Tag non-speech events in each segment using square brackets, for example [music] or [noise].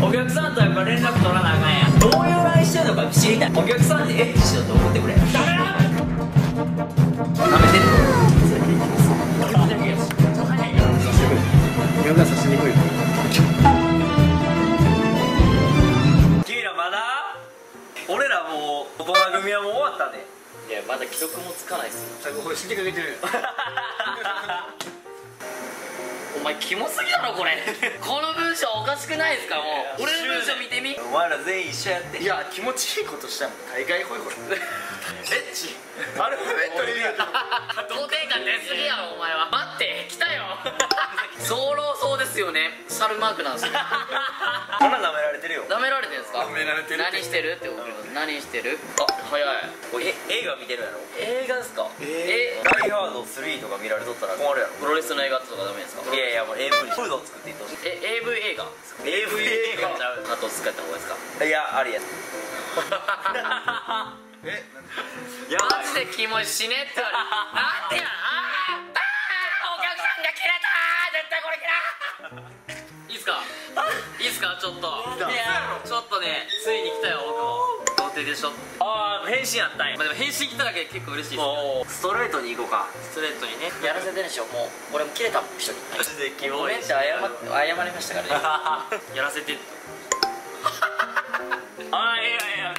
お客さんとやっぱ連絡取らなあかんやん。どういう LINE してんのか知りたい。お客さんにエッチしようと思ってくれ。ダメだ舐めてるい。ろんな刺しにくい君らまだ俺らもう大人組はもう終わったでい。やまだ記録もつかない。っすよこれ死にかけてるお前キモすぎだろこれこの文章おかしくないですか？もう。俺の文章見てみ。お前ら全員一緒やって。いや気持ちいいことしたら大概ほいほいエッチ。アルファベットで見ると童貞感出すぎやろお前は。待って来たよ。[laughs] 早漏そうですよね。猿マークなんですよ [laughs] [laughs] 舐められてるんですか？舐められてる何してる？って送ります何してる？あ早い。え映画見てるやろ？映画ですか？えダイハード3とか見られとったら困るやろ。プロレスの映画とかダメですか？いやいやもう AV フードを作っていってほしい。え AV 映画？AV 映画ちゃうあと使った方がいいですか。いやありや。[laughs] え？やマジで気持ち死ねって言われなんてや？あーあーお客さんが切れた絶対これ切らいいっすか？いいっすかちょっと。いやちょっとねついに来たよ僕も。童貞でしょ。ああ変身やったんや。まあでも返信来ただけで結構嬉しいですもうストレートに行こうか。ストレートにね。やらせてでしょもう。俺も切れたもん一人マジでキごモいって謝謝りましたからね。[laughs] やらせて。[laughs] ああいやいや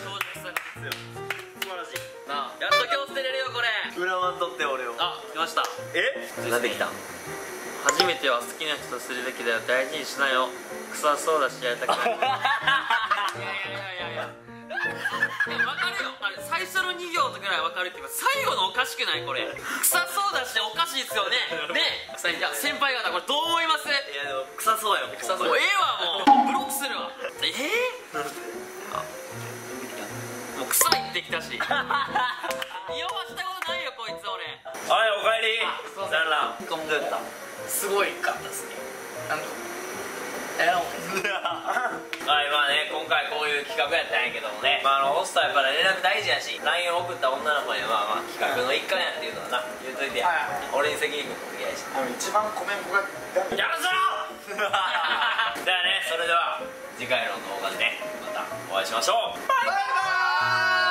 到着されて素晴らしいなあやっと今日捨てれるよこれ裏ワンとって俺をあ来ましたえなんできたん初めては好きな人するべきだよ。大事にしなよ。臭そうだしやりたくない。いやいやいやいやいやいや分かるよあれ最初の2行ぐらい分かるけど最後のおかしくないこれ臭そうだしおかしいですよねねえいや先輩方これどう思いますいやでも臭そうやもん臭そうええわもうブロックするわえー、もう臭いってきたし匂わしたことないよこいつ俺はいおかえりそうさんらどうもどうやったすごいかったですね。なんか [laughs] えはいまあね今回こういう企画やったんやけどもね、まあ、あのホストはやっぱり連絡大事やし LINE を送った女の子にはまあまあ企画の一環やっていうのはな言うといて。や、はい。はい俺に責任持ってきやし一番コメントがやらせろ。[laughs] ではねそれでは次回の動画でねまたお会いしましょう。バイバーイ